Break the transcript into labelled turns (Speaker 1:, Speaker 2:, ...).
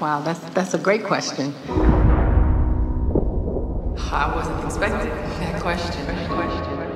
Speaker 1: Wow, that's that's a great question.
Speaker 2: I wasn't expecting that question. question.